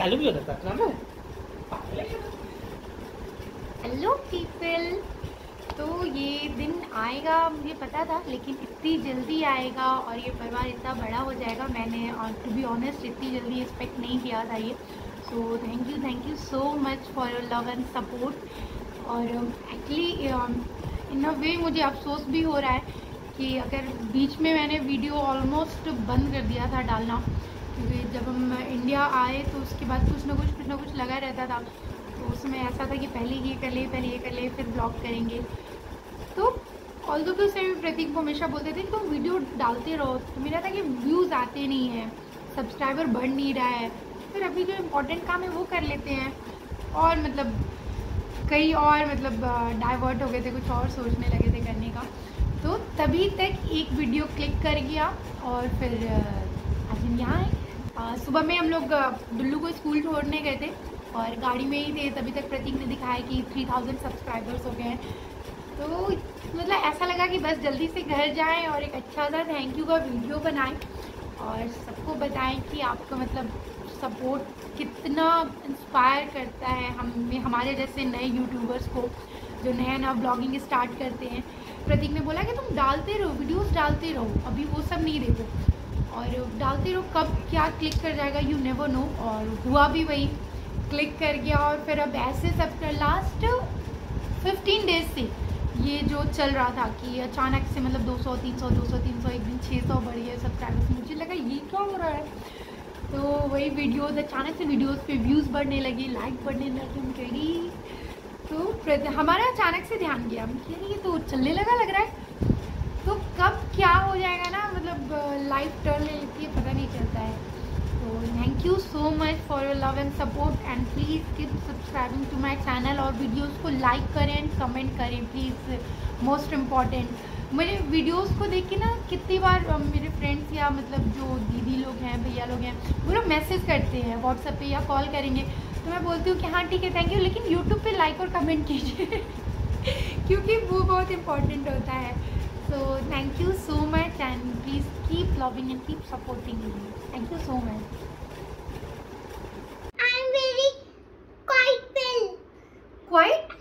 Hello भी है hello people तो ये दिन आएगा, मुझे पता था, लेकिन इतनी जल्दी आएगा और ये परिवार इतना बड़ा हो जाएगा, मैंने और टू बी ऑनेस्ट इतनी जल्दी एक्सपेक्ट नहीं किया था ये। So thank you thank you so much for your love and support और एक्चुअली इन अ वे मुझे अफसोस भी हो रहा है कि अगर बीच में मैंने वीडियो ऑलमोस्ट बंद कर दिया था डालना जब हम इंडिया आए तो उसके बाद कुछ ना कुछ कुछ ना कुछ लगा रहता था। तो उसमें ऐसा था कि पहले ये कर ले, पहले ये कर ले, फिर ब्लॉग करेंगे। तो ऑल दो तो सेम प्रतीक को हमेशा बोलते थे तो वीडियो डालते रहो। तो मेरा था कि व्यूज़ आते नहीं हैं सब्सक्राइबर बढ़ नहीं रहा है। फिर अभी जो इम्पोर्टेंट काम है वो कर लेते हैं। और मतलब कई और मतलब डाइवर्ट हो गए थे, कुछ और सोचने लगे थे करने का। तो तभी तक एक वीडियो क्लिक कर गया और फिर आज हम यहाँ आए। सुबह में हम लोग डुल्लू को स्कूल छोड़ने गए थे और गाड़ी में ही थे। तभी तक प्रतीक ने दिखाया कि 3000 सब्सक्राइबर्स हो गए हैं। तो मतलब ऐसा लगा कि बस जल्दी से घर जाएँ और एक अच्छा सा थैंक यू का वीडियो बनाएँ और सबको बताएँ कि आपका मतलब सपोर्ट कितना इंस्पायर करता है हम हमारे जैसे नए यूट्यूबर्स को जो नया नया ब्लॉगिंग स्टार्ट करते हैं। प्रतीक ने बोला कि तुम डालते रहो वीडियोस डालते रहो, अभी वो सब नहीं देखो। और डालते रहो, कब क्या क्लिक कर जाएगा यू नेवर नो और हुआ भी वही क्लिक कर गया और फिर अब ऐसे सब कर लास्ट फिफ्टीन डेज़ से ये जो चल रहा था कि अचानक से मतलब 200 300 200 300 एक दिन 600 बढ़ी है सब्सक्राइबर्स मुझे लगा ये क्या हो रहा है? तो वही वीडियोस अचानक से वीडियोस पे व्यूज़ बढ़ने लगे लाइक बढ़ने लगे, हम कह रही तो हमारा अचानक से ध्यान गया। हम कह रही तो चलने लगा लग रहा है तो कब क्या हो जाएगा ना मतलब लाइफ टर्न ले लेती है, पता नहीं चलता है। तो thank you so much for your love and support and please keep subscribing to my channel और वीडियोज़ को लाइक करें एंड कमेंट करें प्लीज़ मोस्ट इंपॉर्टेंट मेरे वीडियोस को देख के ना, कितनी बार मेरे फ्रेंड्स या मतलब जो दीदी लोग हैं, भैया लोग हैं, वो लोग मैसेज करते हैं व्हाट्सएप पे या कॉल करेंगे। तो मैं बोलती हूँ कि हाँ ठीक है थैंक यू लेकिन यूट्यूब पे लाइक और कमेंट कीजिए। क्योंकि वो बहुत इंपॉर्टेंट होता है। So thank you so much loving and keep supporting me. Thank you so much. I'm very quite. Quite?